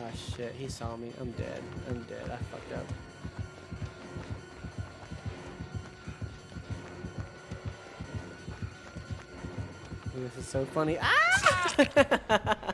Oh shit, he saw me. I'm dead. I'm dead. I fucked up. This is so funny. Ah!